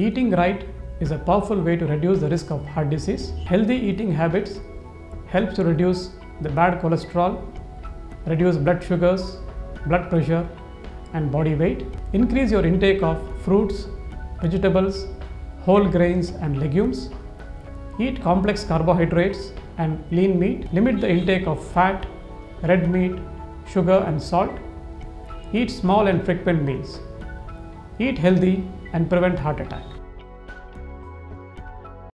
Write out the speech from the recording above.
Eating right is a powerful way to reduce the risk of heart disease. Healthy eating habits helps to reduce the bad cholesterol, reduce blood sugars, blood pressure and body weight. Increase your intake of fruits, vegetables, whole grains and legumes. Eat complex carbohydrates and lean meat. Limit the intake of fat, red meat, sugar and salt. Eat small and frequent meals. Eat healthy and prevent heart attack.